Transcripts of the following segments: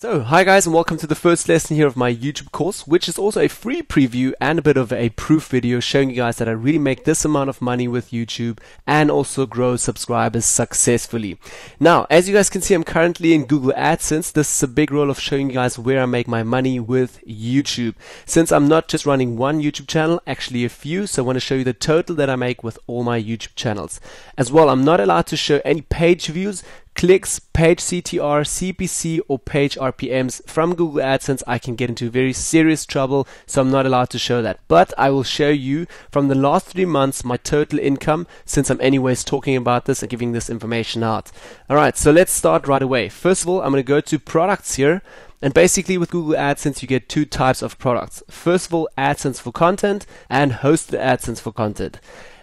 So, hi guys and welcome to the first lesson here of my YouTube course, which is also a free preview and a bit of a proof video showing you guys that I really make this amount of money with YouTube and also grow subscribers successfully. Now, as you guys can see, I'm currently in Google AdSense. This is a big role of showing you guys where I make my money with YouTube. Since I'm not just running one YouTube channel, actually a few, so I want to show you the total that I make with all my YouTube channels. As well, I'm not allowed to show any page views clicks, page CTR, CPC, or page RPMs from Google AdSense, I can get into very serious trouble, so I'm not allowed to show that. But I will show you from the last three months my total income, since I'm anyways talking about this and giving this information out. Alright, so let's start right away. First of all, I'm going to go to products here. And basically with Google AdSense, you get two types of products. First of all, AdSense for content and hosted AdSense for content.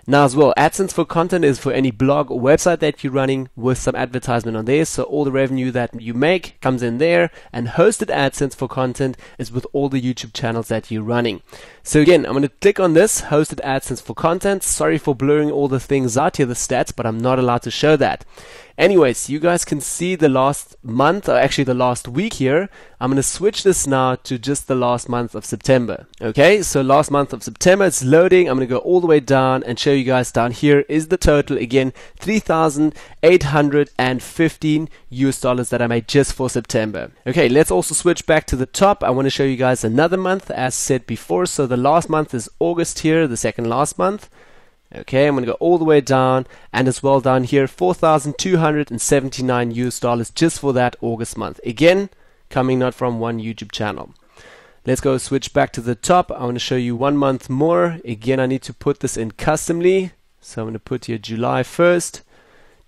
Now as well, AdSense for content is for any blog or website that you're running with some advertisement on there. So all the revenue that you make comes in there and hosted AdSense for content is with all the YouTube channels that you're running. So again, I'm going to click on this hosted AdSense for content. Sorry for blurring all the things out here, the stats, but I'm not allowed to show that. Anyways, you guys can see the last month, or actually the last week here. I'm going to switch this now to just the last month of September. Okay, so last month of September, it's loading. I'm going to go all the way down and show you guys down here is the total again 3,815 US dollars that I made just for September. Okay, let's also switch back to the top. I want to show you guys another month as said before. So the last month is August here, the second last month. Okay, I'm going to go all the way down and as well down here 4,279 US dollars just for that August month. Again, coming not from one YouTube channel. Let's go switch back to the top. I want to show you one month more. Again, I need to put this in customly. So I'm going to put here July 1st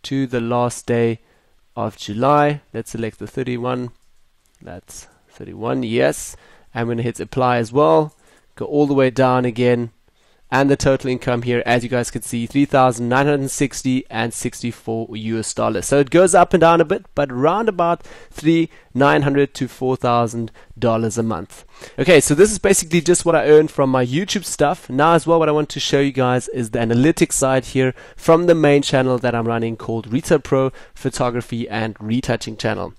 to the last day of July. Let's select the 31. That's 31, yes. I'm going to hit apply as well. Go all the way down again and the total income here as you guys can see 3960 and 64 US dollars. So it goes up and down a bit but round about 3 900 to 4000 dollars a month. Okay so this is basically just what I earned from my YouTube stuff. Now as well what I want to show you guys is the analytics side here from the main channel that I'm running called Retutpro Photography and Retouching channel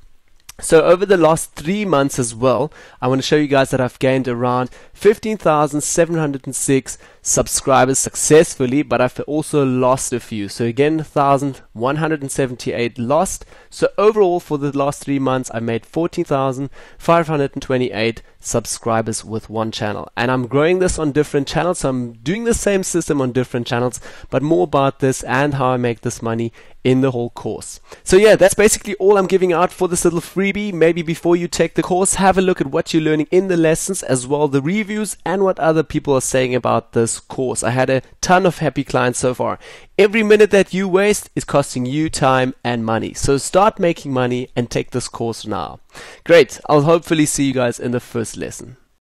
so over the last three months as well, I want to show you guys that I've gained around 15,706 subscribers successfully, but I've also lost a few. So again, 1,178 lost. So overall for the last three months, I made 14,528 subscribers with one channel. And I'm growing this on different channels. So I'm doing the same system on different channels, but more about this and how I make this money in the whole course. So yeah, that's basically all I'm giving out for this little freebie. Maybe before you take the course, have a look at what you're learning in the lessons as well, the reviews and what other people are saying about this course. I had a ton of happy clients so far. Every minute that you waste is costing you time and money. So start making money and take this course now. Great. I'll hopefully see you guys in the first lesson.